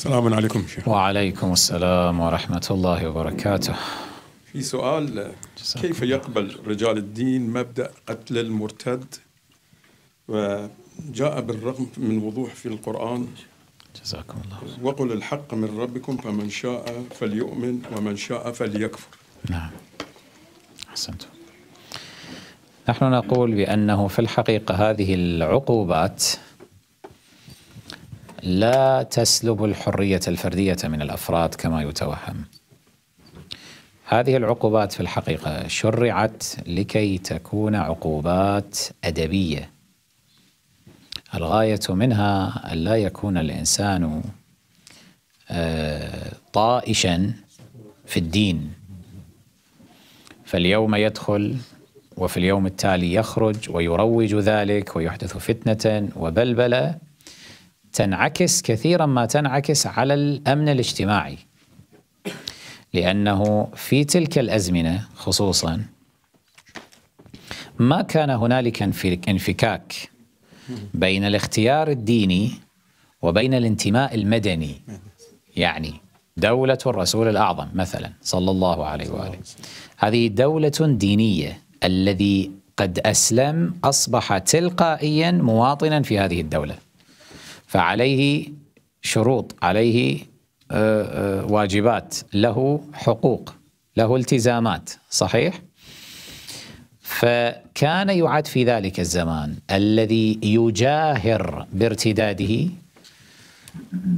السلام عليكم شيخ. وعليكم السلام ورحمة الله وبركاته. في سؤال كيف يقبل رجال الدين مبدأ قتل المرتد؟ وجاء بالرغم من وضوح في القرآن. جزاكم الله وقل الحق من ربكم فمن شاء فليؤمن ومن شاء فليكفر. نعم. أحسنتم. نحن نقول بأنه في الحقيقة هذه العقوبات لا تسلب الحرية الفردية من الأفراد كما يتوهم. هذه العقوبات في الحقيقة شرعت لكي تكون عقوبات أدبية. الغاية منها أن لا يكون الإنسان آه، طائشا في الدين. فاليوم يدخل وفي اليوم التالي يخرج ويروج ذلك ويحدث فتنة وبلبلة. تنعكس كثيرا ما تنعكس على الأمن الاجتماعي. لأنه في تلك الأزمنة خصوصا ما كان هنالك انفكاك بين الاختيار الديني وبين الانتماء المدني. يعني دولة الرسول الأعظم مثلا صلى الله عليه وآله. هذه دولة دينية الذي قد أسلم أصبح تلقائيا مواطنا في هذه الدولة. فعليه شروط عليه آه، آه، واجبات له حقوق له التزامات صحيح؟ فكان يعد في ذلك الزمان الذي يجاهر بارتداده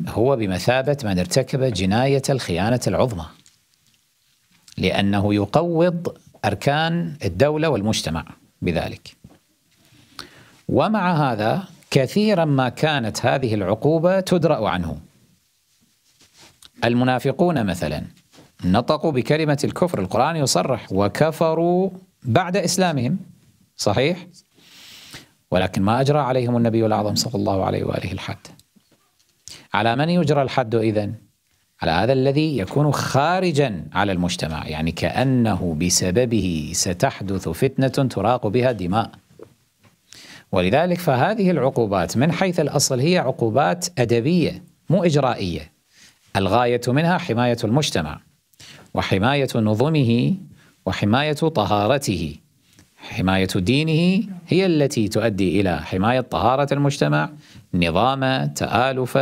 هو بمثابة من ارتكب جناية الخيانة العظمى لأنه يقوض أركان الدولة والمجتمع بذلك. ومع هذا كثيرا ما كانت هذه العقوبة تدرأ عنه المنافقون مثلا نطقوا بكلمة الكفر القرآن يصرح وكفروا بعد إسلامهم صحيح؟ ولكن ما أجرى عليهم النبي الأعظم صلى الله عليه وآله الحد على من يجرى الحد إذن؟ على هذا الذي يكون خارجا على المجتمع يعني كأنه بسببه ستحدث فتنة تراق بها دماء ولذلك فهذه العقوبات من حيث الأصل هي عقوبات أدبية مو إجرائية. الغاية منها حماية المجتمع وحماية نظمه وحماية طهارته. حماية دينه هي التي تؤدي إلى حماية طهارة المجتمع نظام تآلف.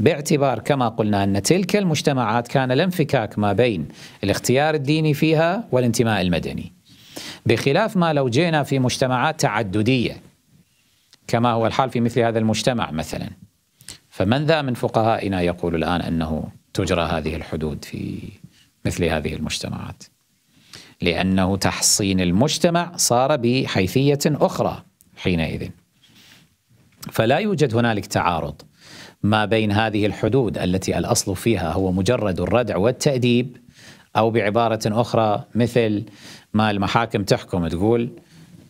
باعتبار كما قلنا أن تلك المجتمعات كان الانفكاك ما بين الاختيار الديني فيها والانتماء المدني. بخلاف ما لو جينا في مجتمعات تعددية كما هو الحال في مثل هذا المجتمع مثلا. فمن ذا من فقهائنا يقول الآن أنه تجرى هذه الحدود في مثل هذه المجتمعات. لأنه تحصين المجتمع صار بحيثية أخرى حينئذ. فلا يوجد هنالك تعارض ما بين هذه الحدود التي الأصل فيها هو مجرد الردع والتأديب أو بعبارة أخرى مثل ما المحاكم تحكم تقول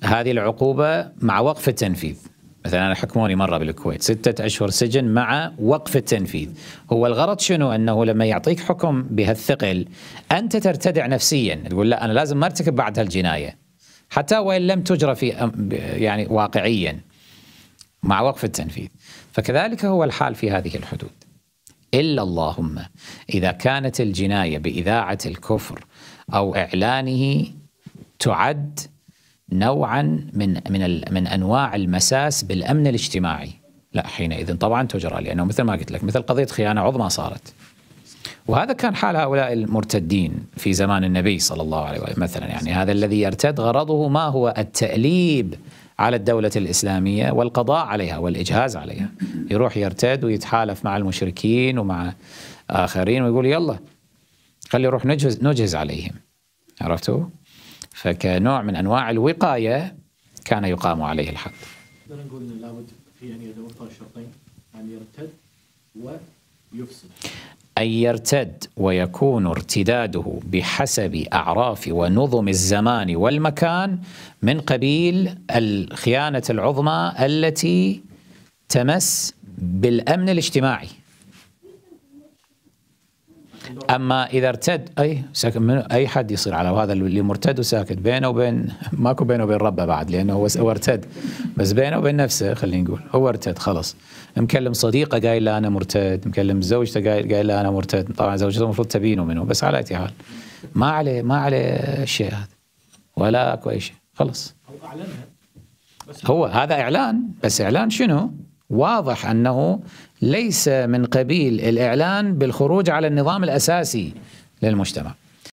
هذه العقوبة مع وقف التنفيذ مثلا أنا حكموني مرة بالكويت. ستة أشهر سجن مع وقف التنفيذ. هو الغرض شنو؟ أنه لما يعطيك حكم بهالثقل أنت ترتدع نفسيا. تقول لا أنا لازم ما ارتكب بعد هالجناية. حتى وإن لم تجرى في يعني واقعيا مع وقف التنفيذ. فكذلك هو الحال في هذه الحدود. إلا اللهم إذا كانت الجناية بإذاعة الكفر أو إعلانه تعد نوعا من من من أنواع المساس بالأمن الاجتماعي. لا حينئذ طبعا تجرى لأنه مثل ما قلت لك مثل قضية خيانة عظمى صارت. وهذا كان حال هؤلاء المرتدين في زمان النبي صلى الله عليه وسلم مثلا. يعني هذا الذي يرتد غرضه ما هو التأليب على الدولة الإسلامية والقضاء عليها والإجهاز عليها. يروح يرتد ويتحالف مع المشركين ومع آخرين ويقول يلا خلي نروح نجهز, نجهز عليهم. عرفتوا؟ فكنوع من أنواع الوقاية كان يقام عليه الحد. نقول انه لابد في أن يتوفر شرطين أن يرتد ويفسد. أن يرتد ويكون ارتداده بحسب أعراف ونظم الزمان والمكان من قبيل الخيانة العظمى التي تمس بالأمن الاجتماعي أما إذا ارتد أي ساكن من أي حد يصير على هذا اللي مرتد وساكت بينه وبين ماكو بينه وبين ربه بعد لأنه هو هو ارتد. بس بينه وبين نفسه خلينا نقول هو ارتد خلاص. مكلم صديقه قايل له أنا مرتد مكلم زوجته قايل قايل له أنا مرتد. طبعا زوجته المفروض تبينه منه بس على أي حال. ما عليه ما عليه الشيء هذا ولا اكو اي شيء بس هو هذا إعلان بس إعلان شنو؟ واضح أنه ليس من قبيل الإعلان بالخروج على النظام الأساسي للمجتمع.